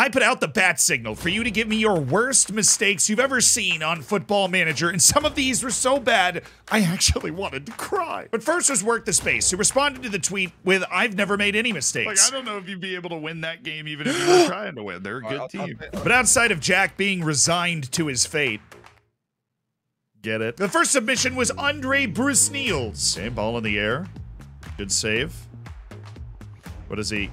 I put out the bat signal for you to give me your worst mistakes you've ever seen on Football Manager, and some of these were so bad, I actually wanted to cry. But first was Work the Space, who responded to the tweet with, I've never made any mistakes. Like, I don't know if you'd be able to win that game even if you were trying to win. They're a good team. But outside of Jack being resigned to his fate, Get it? The first submission was Andre Bruce Niels. Okay, ball in the air. Good save. What is he?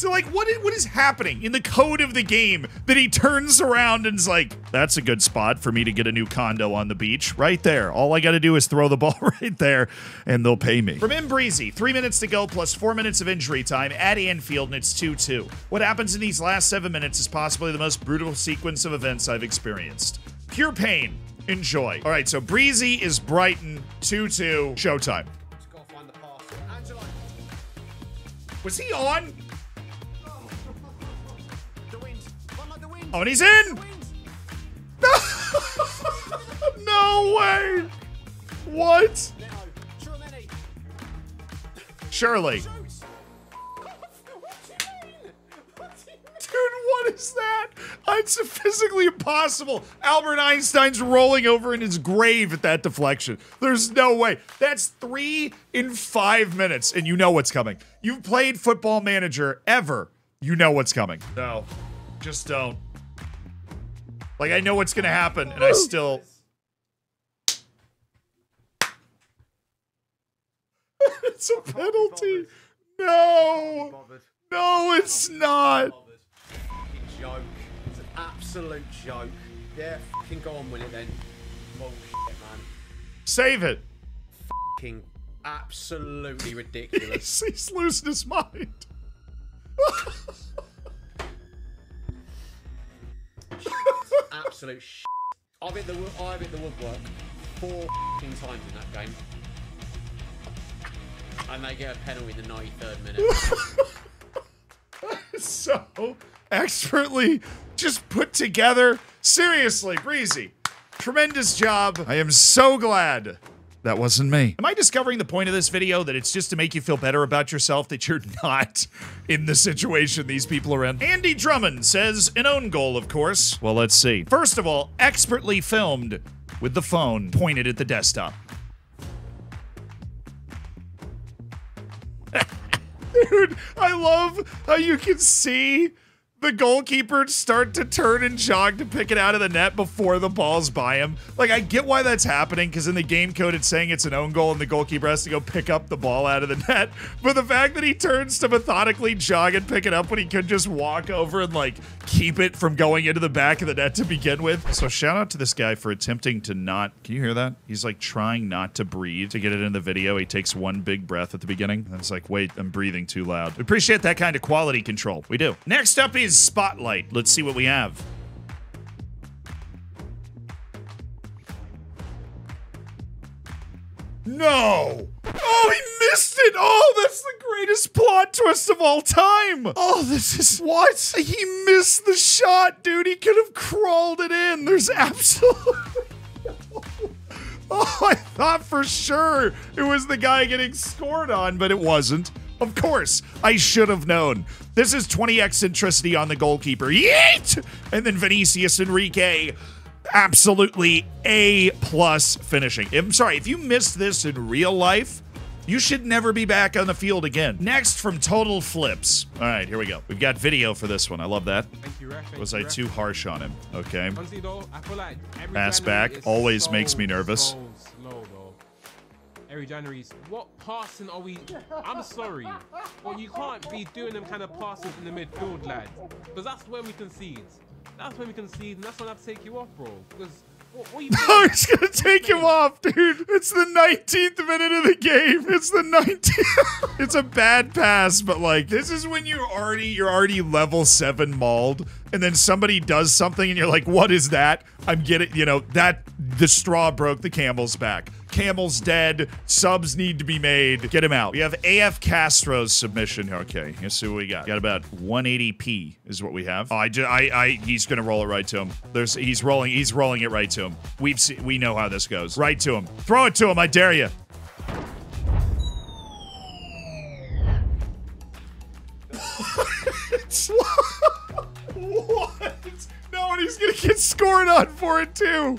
So, like, what is, what is happening in the code of the game that he turns around and's like, that's a good spot for me to get a new condo on the beach. Right there. All I got to do is throw the ball right there, and they'll pay me. From Breezy, three minutes to go plus four minutes of injury time at Anfield, and it's 2 2. What happens in these last seven minutes is possibly the most brutal sequence of events I've experienced. Pure pain. Enjoy. All right, so Breezy is Brighton 2 2. Showtime. Was he on? Oh, and he's in! no way! What? Surely. Dude, what is that? It's physically impossible. Albert Einstein's rolling over in his grave at that deflection. There's no way. That's three in five minutes, and you know what's coming. You've played Football Manager ever. You know what's coming. No, just don't. Like, I know what's going to happen, and I still. it's a penalty. No. No, it's not joke. It's an absolute joke. Yeah, fucking go on with it then. Bullshit, man. Save it. Fucking absolutely ridiculous. he's, he's losing his mind. absolute shit. I've hit the I've hit the woodwork four times in that game, and they get a penalty in the 93rd minute. so expertly just put together. Seriously, Breezy, tremendous job. I am so glad that wasn't me. Am I discovering the point of this video that it's just to make you feel better about yourself that you're not in the situation these people are in? Andy Drummond says an own goal, of course. Well, let's see. First of all, expertly filmed with the phone pointed at the desktop. Dude, I love how you can see the goalkeeper start to turn and jog to pick it out of the net before the ball's by him. Like, I get why that's happening because in the game code it's saying it's an own goal and the goalkeeper has to go pick up the ball out of the net. But the fact that he turns to methodically jog and pick it up when he could just walk over and, like, keep it from going into the back of the net to begin with. So, shout out to this guy for attempting to not. Can you hear that? He's like trying not to breathe to get it in the video. He takes one big breath at the beginning. And it's like, wait, I'm breathing too loud. We appreciate that kind of quality control. We do. Next up is Spotlight. Let's see what we have. No! Oh, he missed it! Oh, that's the greatest plot twist of all time! Oh, this is what? He missed the shot, dude. He could have crawled it in. There's absolutely. Oh, I thought for sure it was the guy getting scored on, but it wasn't. Of course, I should have known. This is 20 eccentricity on the goalkeeper. Yeet! And then Vinicius Enrique. Absolutely A plus finishing. I'm sorry, if you missed this in real life, you should never be back on the field again. Next from Total Flips. All right, here we go. We've got video for this one. I love that. You, Was I too harsh on him? Okay. Honestly, though, I feel like Pass back always makes me nervous. Every January, what passing are we? I'm sorry, but you can't be doing them kind of passes in the midfield, lad, because that's when we concede. That's when we concede, and that's when I have to take you off, bro. Because what, what are you? Oh, he's gonna take him off, dude. It's the 19th minute of the game. It's the 19th. it's a bad pass, but like this is when you're already you're already level seven mauled, and then somebody does something, and you're like, "What is that?" I'm getting, you know, that the straw broke the camel's back. Camel's dead. Subs need to be made. Get him out. We have AF Castro's submission. Okay, let's see what we got. Got about 180p is what we have. Oh, I, ju- I, I, he's gonna roll it right to him. There's, he's rolling, he's rolling it right to him. We've, se- we know how this goes. Right to him. Throw it to him. I dare you. what? No, and he's gonna get scored on for it too.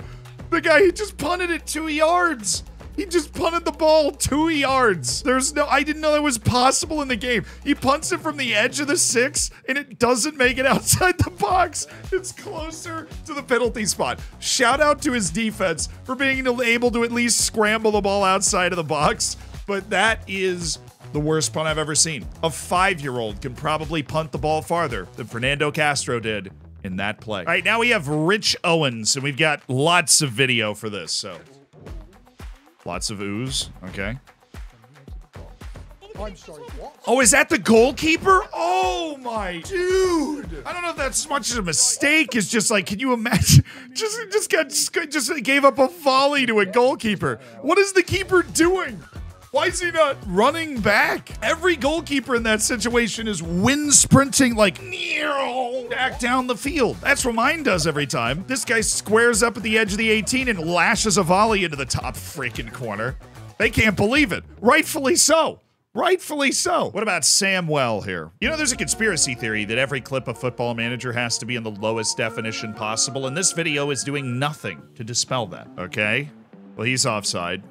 The guy he just punted it two yards. He just punted the ball two yards. There's no, I didn't know that was possible in the game. He punts it from the edge of the six and it doesn't make it outside the box. It's closer to the penalty spot. Shout out to his defense for being able to at least scramble the ball outside of the box. But that is the worst punt I've ever seen. A five year old can probably punt the ball farther than Fernando Castro did in that play. All right, now we have Rich Owens, and we've got lots of video for this. So lots of ooze. Okay. I'm sorry, what? Oh, is that the goalkeeper? Oh my dude! I don't know if that's as much as a mistake as just like, can you imagine? Just just got just, just gave up a volley to a goalkeeper. What is the keeper doing? Why is he not running back? Every goalkeeper in that situation is wind sprinting like back down the field. That's what mine does every time. This guy squares up at the edge of the 18 and lashes a volley into the top freaking corner. They can't believe it. Rightfully so. Rightfully so. What about Samwell here? You know, there's a conspiracy theory that every clip of Football Manager has to be in the lowest definition possible, and this video is doing nothing to dispel that, okay? Well, he's offside.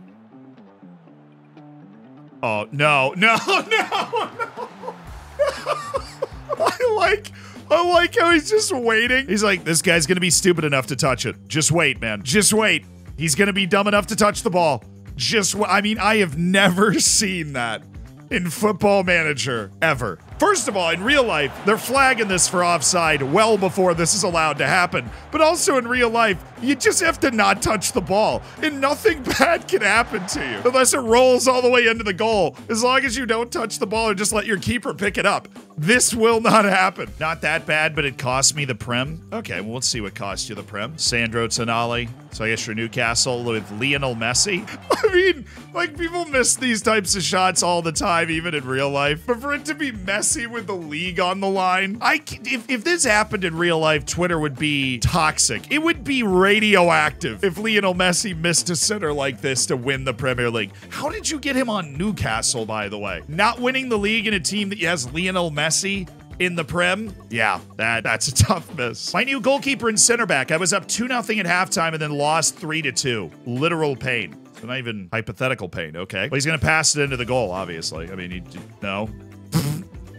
Oh, no, no, no, no. I like, I like how he's just waiting. He's like, this guy's gonna be stupid enough to touch it. Just wait, man. Just wait. He's gonna be dumb enough to touch the ball. Just, I mean, I have never seen that in Football Manager ever. First of all, in real life, they're flagging this for offside well before this is allowed to happen. But also in real life, you just have to not touch the ball, and nothing bad can happen to you unless it rolls all the way into the goal. As long as you don't touch the ball or just let your keeper pick it up, this will not happen. Not that bad, but it cost me the Prem. Okay, well, let's see what cost you the Prem. Sandro Tonali. So I guess you're Newcastle with Lionel Messi. I mean, like people miss these types of shots all the time, even in real life. But for it to be Messi with the league on the line, I if if this happened in real life, Twitter would be toxic. It would be radioactive if Lionel Messi missed a center like this to win the Premier League. How did you get him on Newcastle, by the way? Not winning the league in a team that has Lionel Messi in the Prem, yeah, that that's a tough miss. My new goalkeeper and center back. I was up 2 0 at halftime and then lost 3 to 2. Literal pain. Not even hypothetical pain, okay? Well, he's going to pass it into the goal, obviously. I mean, he, no.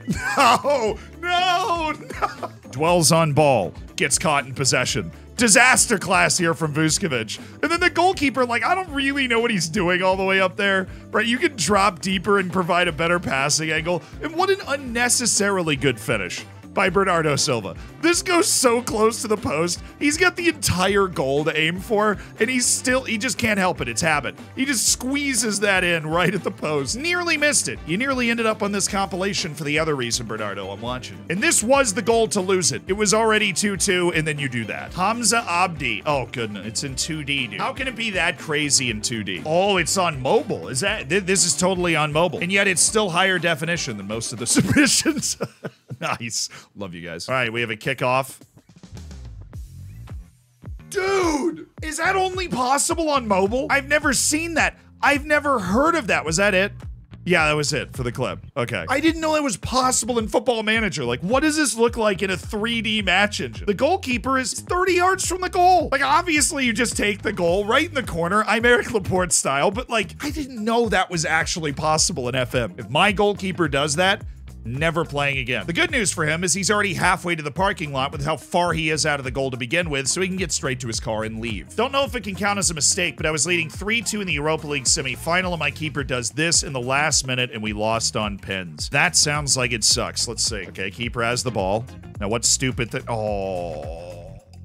No, no, no. Dwells on ball, gets caught in possession. Disaster class here from Vuskovic. And then the goalkeeper, like, I don't really know what he's doing all the way up there, right? You can drop deeper and provide a better passing angle. And what an unnecessarily good finish by Bernardo Silva. This goes so close to the post. He's got the entire goal to aim for, and he's still, he just can't help it. It's habit. He just squeezes that in right at the post. Nearly missed it. You nearly ended up on this compilation for the other reason, Bernardo, I'm watching. And this was the goal to lose it. It was already 2 2, and then you do that. Hamza Abdi. Oh, goodness. It's in 2D, dude. How can it be that crazy in 2D? Oh, it's on mobile. Is that, th- this is totally on mobile. And yet it's still higher definition than most of the submissions. nice. Love you guys. All right, we have a kickoff. Dude, is that only possible on mobile? I've never seen that. I've never heard of that. Was that it? Yeah, that was it for the clip. Okay. I didn't know that was possible in Football Manager. Like, what does this look like in a 3D match engine? The goalkeeper is 30 yards from the goal. Like, obviously, you just take the goal right in the corner. Aymeric Laporte style, but like, I didn't know that was actually possible in FM. If my goalkeeper does that, never playing again. The good news for him is he's already halfway to the parking lot with how far he is out of the goal to begin with, so he can get straight to his car and leave. Don't know if it can count as a mistake, but I was leading 3-2 in the Europa League semi-final, and my keeper does this in the last minute, and we lost on pins. That sounds like it sucks. Let's see. Okay, keeper has the ball. Now, what's stupid that... Oh...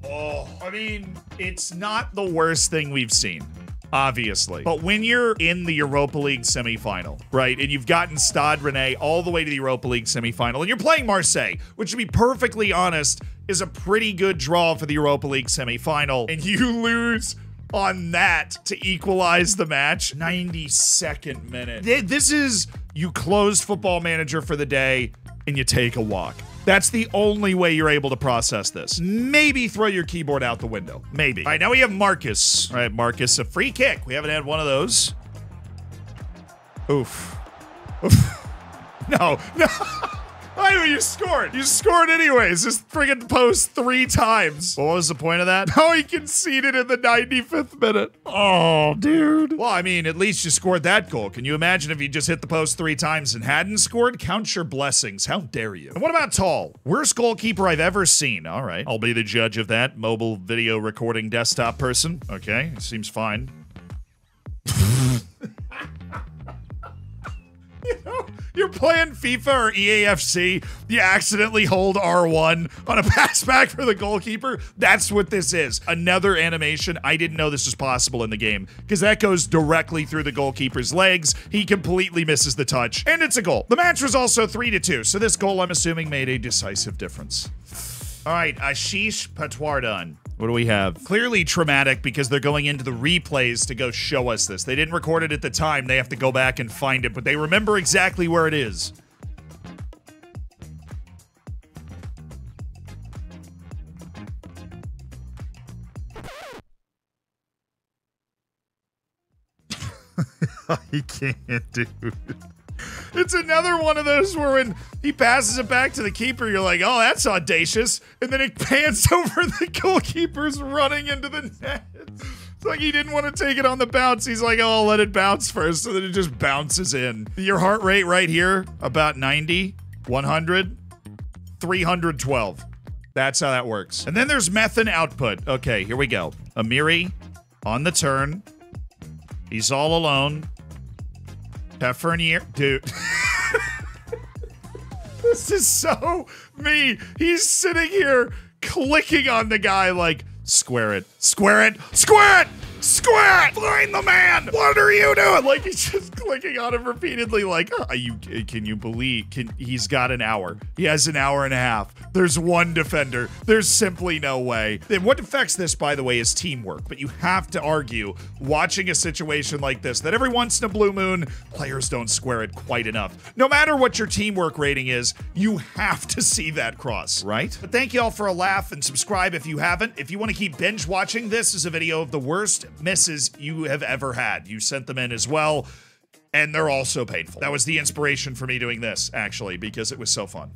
Oh, I mean, it's not the worst thing we've seen obviously. But when you're in the Europa League semifinal, right, and you've gotten Stade Rennais all the way to the Europa League semifinal, and you're playing Marseille, which to be perfectly honest, is a pretty good draw for the Europa League semifinal, and you lose on that to equalize the match. 92nd minute. This is you closed football manager for the day and you take a walk. That's the only way you're able to process this. Maybe throw your keyboard out the window. Maybe. All right, now we have Marcus. All right, Marcus, a free kick. We haven't had one of those. Oof. Oof. No, no. I mean, you scored. You scored anyways. Just friggin' post three times. What was the point of that? Oh, he conceded in the 95th minute. Oh, dude. Well, I mean, at least you scored that goal. Can you imagine if you just hit the post three times and hadn't scored? Count your blessings. How dare you? And what about Tall? Worst goalkeeper I've ever seen. All right. I'll be the judge of that. Mobile video recording desktop person. Okay. Seems fine. You know, you're playing FIFA or EAFC, you accidentally hold R1 on a pass back for the goalkeeper. That's what this is. Another animation. I didn't know this was possible in the game because that goes directly through the goalkeeper's legs. He completely misses the touch, and it's a goal. The match was also 3 to 2, so this goal, I'm assuming, made a decisive difference. All right, Ashish Patwardhan. What do we have? Clearly traumatic because they're going into the replays to go show us this. They didn't record it at the time. They have to go back and find it, but they remember exactly where it is. I can't, dude. It's another one of those where when he passes it back to the keeper, you're like, oh, that's audacious. And then it pans over the goalkeeper's running into the net. It's like he didn't want to take it on the bounce. He's like, oh, I'll let it bounce first. So then it just bounces in. Your heart rate right here, about 90, 100, 312. That's how that works. And then there's method output. Okay, here we go. Amiri on the turn. He's all alone. Tavernier, dude. this is so me. He's sitting here clicking on the guy like, square it, square it, square it, square it, find the man. What are you doing? Like he's just clicking on him repeatedly. Like, are you? Uh, can you believe? Can he's got an hour? He has an hour and a half. There's one defender. There's simply no way. And what affects this, by the way, is teamwork. But you have to argue, watching a situation like this, that every once in a blue moon, players don't square it quite enough. No matter what your teamwork rating is, you have to see that cross, right? But thank you all for a laugh and subscribe if you haven't. If you want to keep binge watching, this is a video of the worst misses you have ever had. You sent them in as well, and they're all so painful. That was the inspiration for me doing this, actually, because it was so fun.